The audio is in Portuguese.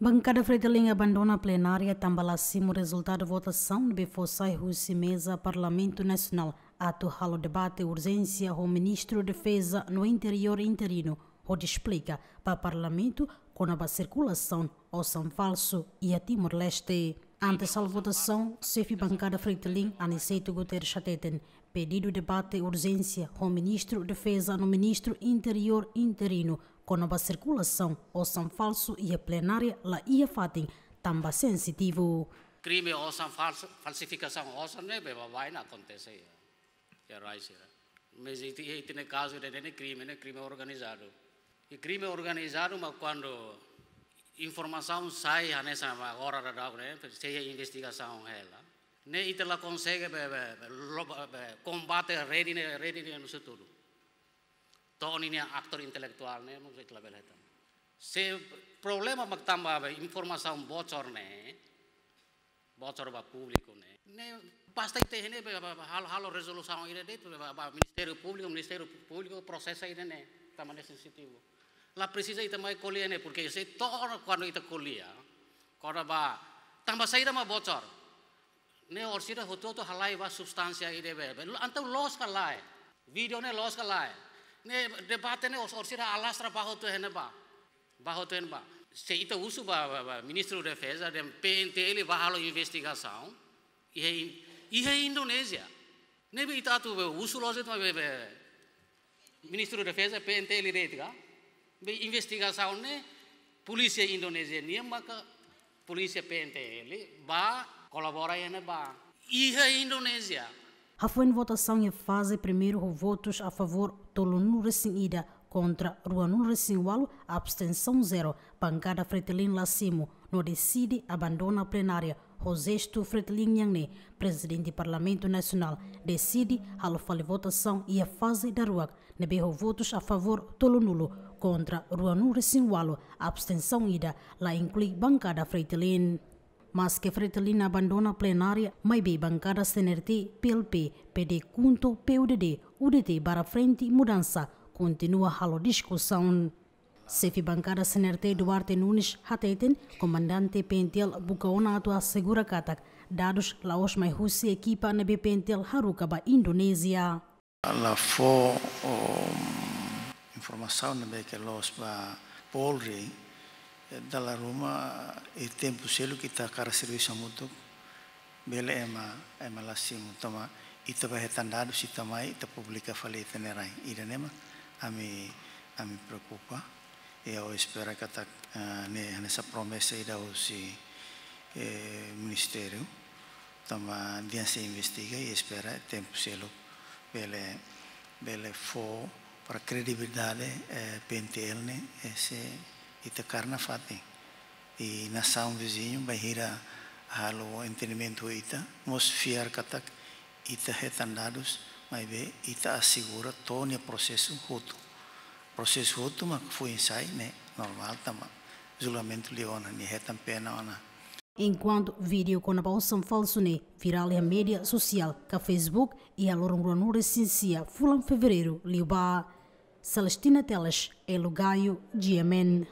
Bancada Fredeling abandona a plenária tambalacimo resultado de votação de Befosai Russi Mesa Parlamento Nacional. Ato halo debate urgência o ministro de Defesa no interior interino. Onde explica para o Parlamento com a circulação ou são falso e a Timor-Leste. Antes da votação, chefe bancada Fredeling Aniceto Guterres Chateten pedido debate urgência o ministro de Defesa no ministro interior interino com a circulação ou são falso e a plenária lá ia fatem tamba sensitivo. Crime ou são falsificação ou são não vai não acontecer. É right, mas este é caso de crime, né crime organizado. E crime organizado, mas quando informação sai nessa hora da né, se investigação ela, né, e ela consegue combater a rede, rede no setor. tohon ini aktor intelektualnya mungkin level itu. Se problema magtamba ba informasyon bocor ne bocor ba publiko ne ne basta ite hene ba hal hal resolution ire de tu ba ministerio público ministerio público procesa ire ne tamane sensitivo la precisa ite mai colia ne porque se tohon cuando ite colia kora ba tamba saira ma bocor ne orsira hoto to halai ba substancia ire ba antam loss ka lai video ne loss ka lai ಡೆಬಾತೇನೆ ಅಲ್ಲಾಸ್ತ್ರ ಬಾಹೋತು ಹೆನ ಬಾ ಬಾಹೋತು ಹೆನ ಬಾ Seita uso ba ministro da defesa dem PNTL bahalo investigação e aí e aí Indonésia nebe itatu uso loze tu be ministro da defesa PNTL reitga be investigação ne polícia Indonésia niamaka polícia PNTL ba colabora ene ba e aí Indonésia em votação em fase primeiro votos a favor Tolonu Ida contra Ruanu Walu, abstenção zero. Bancada Fretilin Lacimo não decide abandona a plenária. Rosesto Fretilin Yangne, presidente do Parlamento Nacional, decide a votação e a fase da rua. Neberro votos a favor Tolonulo contra Ruanu Walu, abstenção ida. Lá inclui bancada Fretilin mas que Fretilina abandona a plenária, mas bem bancada CNRT, PLP, PD Cunto, PUDD, UDT para frente mudança, continua a discussão. Chefe bancada CNRT Duarte Nunes Hateten, comandante Pentel Bukaonato assegura katak, dados laos mai Rússia equipa na Pentel Harukaba, Indonésia. La fo um, informação na que los ba polri dalla Roma e tempo selo kita kara serviço muito bele ema ema lasim tama ita ba hetandado si tamai ita publica fale tenerai ida nema ami ami preocupa. Eu espero que ta ne nessa promessa ida o si eh, ministério tama dia se investiga e espera tempo selo bele bele fo para credibilidade eh, PNTL ne esse ita karna fate e nação vizinho bahira halo entendimento ita. Mos fiar katak ita retandados mas be ita assegura todo o processo roto processo roto mas foi ensai né normal tama. Julgamento leona ni retan pena ona. Enquanto vídeo com a bolsa falso ne viral em mídia social que Facebook e a lorong recensia fulan fevereiro liuba Celestina Teles, Elugaio, Giamen.